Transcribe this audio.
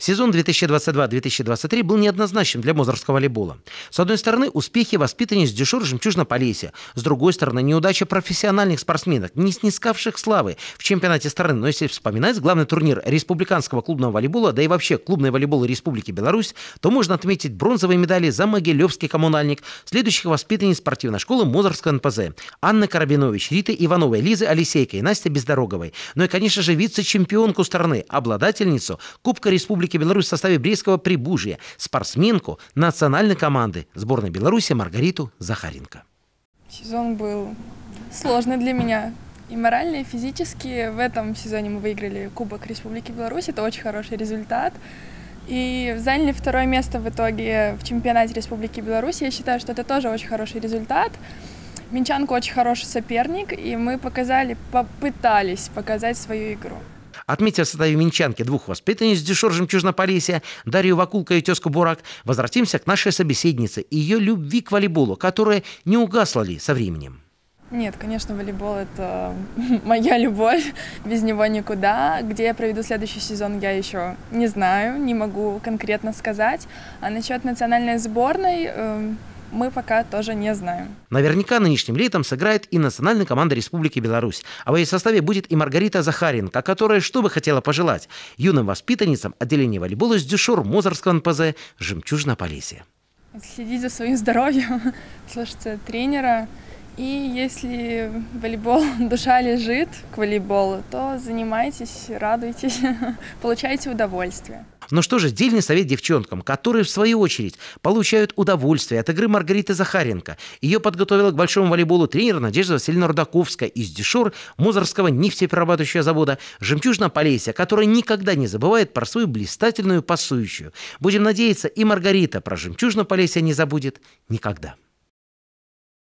Сезон 2022-2023 был неоднозначным для мозорского волейбола. С одной стороны, успехи воспитанниц Дюшор Жемчужно Полесья. С другой стороны, неудача профессиональных спортсменок, не снискавших славы в чемпионате страны. Но если вспоминать главный турнир республиканского клубного волейбола, да и вообще клубный волейбол Республики Беларусь, то можно отметить бронзовые медали за Могилевский коммунальник, следующих воспитанниц спортивной школы Мозорского НПЗ. Анна Карабинович, Рита Ивановой, Лиза Алисейка и Настя Бездороговой. Ну и, конечно же, вице-чемпионку страны, обладательницу Кубка Республики Республики Беларусь в составе Брестского Прибужья, спортсменку национальной команды сборной Беларуси Маргариту Захаренко. Сезон был сложный для меня. И морально, и физически. В этом сезоне мы выиграли Кубок Республики Беларусь. Это очень хороший результат. И заняли второе место в итоге в чемпионате Республики Беларусь. Я считаю, что это тоже очень хороший результат. Минчанка очень хороший соперник, и мы показали, попытались показать свою игру. Отметив составе Минчанки двух воспитанниц Дюшор Жемчужнополесья, Дарью Вакулка и тезку Бурак, возвратимся к нашей собеседнице и ее любви к волейболу, которая не угасла ли со временем. Нет, конечно, волейбол – это моя любовь, без него никуда. Где я проведу следующий сезон, я еще не знаю, не могу конкретно сказать. А насчет национальной сборной, эм, мы пока тоже не знаем. Наверняка нынешним летом сыграет и национальная команда Республики Беларусь. А в ее составе будет и Маргарита Захаренко, которая что бы хотела пожелать юным воспитанницам отделения волейбола с Дюшор Мозорского НПЗ «Жемчужина Полесье». Следить за своим здоровьем, слушаться тренера. И если волейбол, душа лежит к волейболу, то занимайтесь, радуйтесь, получайте удовольствие. Но что же, дельный совет девчонкам, которые, в свою очередь, получают удовольствие от игры Маргариты Захаренко. Ее подготовила к большому волейболу тренер Надежда Васильевна Рудаковская из Дешор Мозорского нефтеперерабатывающего завода «Жемчужина Полесья», которая никогда не забывает про свою блистательную пасующую. Будем надеяться, и Маргарита про «Жемчужина Полесья» не забудет никогда.